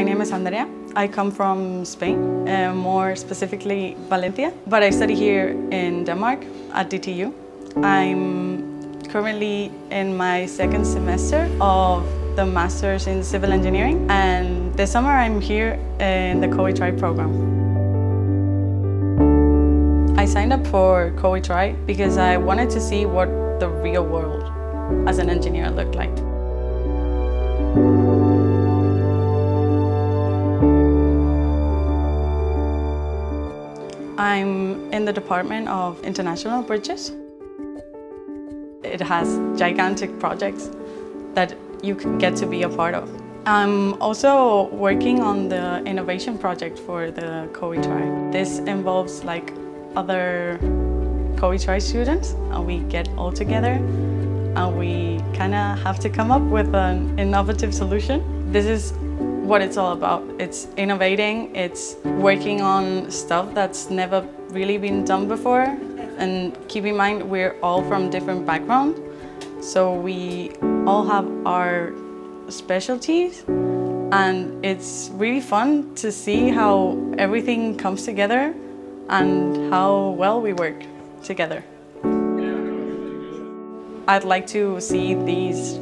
My name is Andrea. I come from Spain, uh, more specifically Valencia, but I study here in Denmark at DTU. I'm currently in my second semester of the Masters in Civil Engineering and this summer I'm here in the COWI TRY program. I signed up for COWI TRY because I wanted to see what the real world as an engineer looked like. I'm in the Department of International Bridges. It has gigantic projects that you can get to be a part of. I'm also working on the innovation project for the COWI TRY. This involves like other COWI TRY students and we get all together and we kind of have to come up with an innovative solution. This is what it's all about. It's innovating, it's working on stuff that's never really been done before. And keep in mind, we're all from different backgrounds. So we all have our specialties and it's really fun to see how everything comes together and how well we work together. I'd like to see these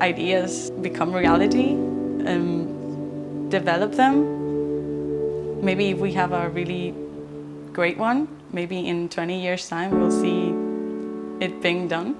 ideas become reality and develop them. Maybe if we have a really great one, maybe in 20 years time we'll see it being done.